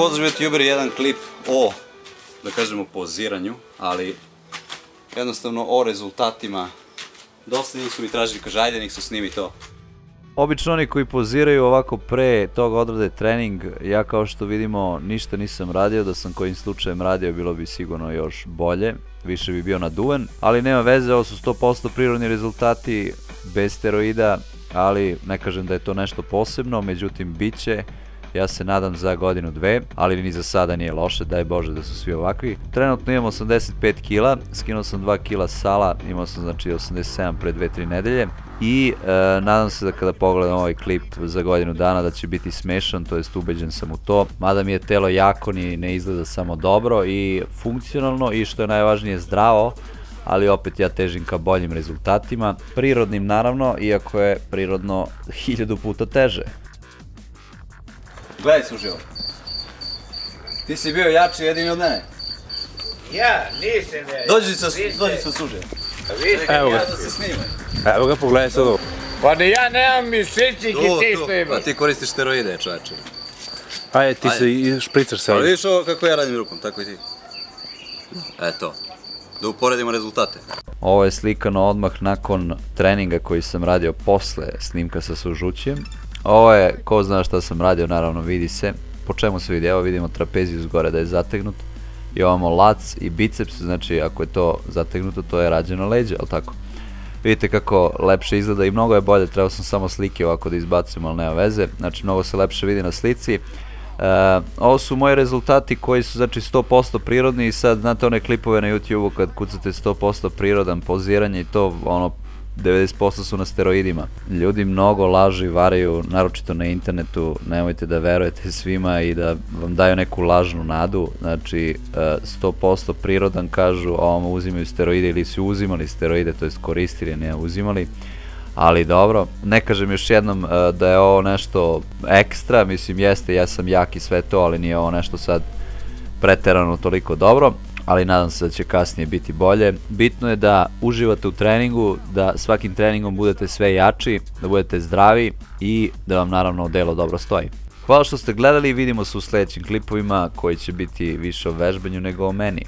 pozdrav youtuber, jedan klip o, da kažemo, poziranju, ali jednostavno o rezultatima. Dosta njih su mi tražili, kaže, ajde, nek se snimi to. Obično oni koji poziraju ovako pre toga odrade trening, ja kao što vidimo ništa nisam radio, da sam kojim slučajem radio bilo bi sigurno još bolje, više bi bio naduvan, ali nema veze, ovo su 100% prirodni rezultati, bez steroida, ali ne kažem da je to nešto posebno, međutim bit će, ja se nadam za godinu dve, ali ni za sada nije loše, daj Bože da su svi ovakvi. Trenutno imam 85 kila, skinuo sam 2 kila sala, imao sam znači 87 pre 2-3 nedelje i e, nadam se da kada pogledam ovaj klip za godinu dana da će biti smešan, to jest ubeđen sam u to, mada mi je telo jako ni ne izgleda samo dobro i funkcionalno i što je najvažnije zdravo, ali opet ja težim ka boljim rezultatima, prirodnim naravno, iako je prirodno hiljadu puta teže. Gledaj se uživo. Ti si bio jači jedini od mene. Ja, nisam ja. Dođi sa, dođi sa suže. Evo ga. Ja da se snime. Evo ga, pogledaj sad ovo. Pa da ja nemam mišićnik i ti što Pa imaš. ti koristiš steroide, čoveče. Ajde, ti Ajde. se špricaš se Ali vidiš ovo kako ja radim rukom, tako i ti. Eto. Da uporedimo rezultate. Ovo je slikano odmah nakon treninga koji sam radio posle snimka sa sužućem. Ovo je, ko zna šta sam radio, naravno vidi se. Po čemu se vidi? Evo vidimo trapeziju zgore da je zategnut. I ovamo lac i biceps, znači ako je to zategnuto, to je rađeno leđe, ali tako? Vidite kako lepše izgleda i mnogo je bolje, trebao sam samo slike ovako da izbacim, ali nema veze. Znači mnogo se lepše vidi na slici. E, ovo su moji rezultati koji su znači 100% prirodni i sad znate one klipove na YouTube-u kad kucate 100% prirodan poziranje i to ono 90% su na steroidima. Ljudi mnogo lažu i varaju, naročito na internetu, nemojte da verujete svima i da vam daju neku lažnu nadu. Znači, e, 100% prirodan kažu, a ovamo uzimaju steroide ili su uzimali steroide, to jest koristili, ne uzimali. Ali dobro, ne kažem još jednom e, da je ovo nešto ekstra, mislim jeste, ja sam jak i sve to, ali nije ovo nešto sad preterano toliko dobro, ali nadam se da će kasnije biti bolje. Bitno je da uživate u treningu, da svakim treningom budete sve jači, da budete zdravi i da vam naravno delo dobro stoji. Hvala što ste gledali, vidimo se u sledećim klipovima koji će biti više o vežbanju nego o meni.